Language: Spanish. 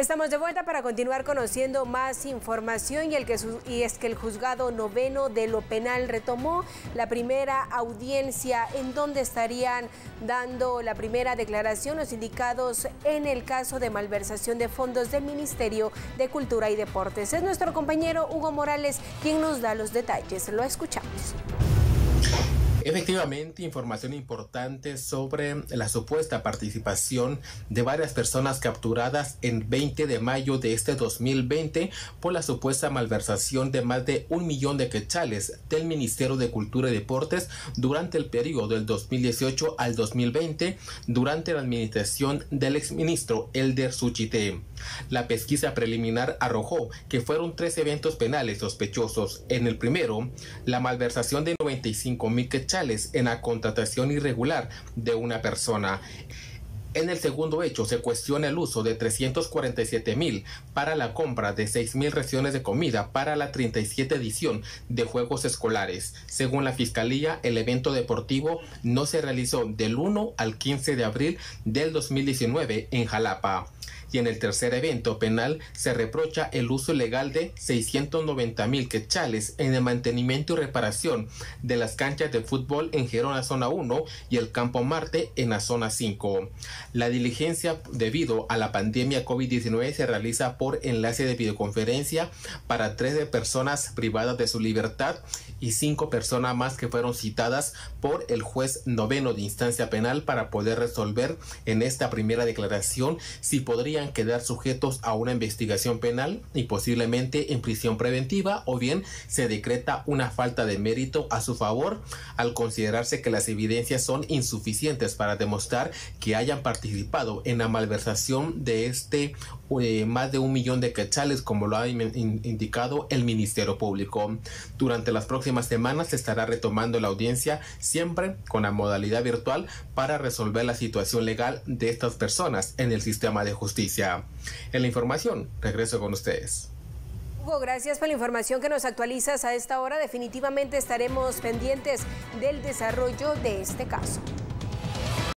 Estamos de vuelta para continuar conociendo más información y, el que, y es que el juzgado noveno de lo penal retomó la primera audiencia en donde estarían dando la primera declaración los indicados en el caso de malversación de fondos del Ministerio de Cultura y Deportes. Es nuestro compañero Hugo Morales quien nos da los detalles. Lo escuchamos. Efectivamente, información importante sobre la supuesta participación de varias personas capturadas en 20 de mayo de este 2020 por la supuesta malversación de más de un millón de quetzales del Ministerio de Cultura y Deportes durante el periodo del 2018 al 2020 durante la administración del exministro Elder Suchite. La pesquisa preliminar arrojó que fueron tres eventos penales sospechosos. En el primero, la malversación de 95 mil quetzales en la contratación irregular de una persona. En el segundo hecho se cuestiona el uso de 347 mil para la compra de 6 mil raciones de comida para la 37 edición de Juegos Escolares. Según la Fiscalía, el evento deportivo no se realizó del 1 al 15 de abril del 2019 en Jalapa y en el tercer evento penal se reprocha el uso ilegal de 690 mil quetzales en el mantenimiento y reparación de las canchas de fútbol en Gerona Zona 1 y el Campo Marte en la Zona 5. La diligencia debido a la pandemia COVID-19 se realiza por enlace de videoconferencia para 13 personas privadas de su libertad y cinco personas más que fueron citadas por el juez noveno de instancia penal para poder resolver en esta primera declaración si quedar sujetos a una investigación penal y posiblemente en prisión preventiva o bien se decreta una falta de mérito a su favor al considerarse que las evidencias son insuficientes para demostrar que hayan participado en la malversación de este eh, más de un millón de quetzales como lo ha indicado el Ministerio Público. Durante las próximas semanas se estará retomando la audiencia siempre con la modalidad virtual para resolver la situación legal de estas personas en el sistema de En la información, regreso con ustedes. Hugo, gracias por la información que nos actualizas a esta hora. Definitivamente estaremos pendientes del desarrollo de este caso.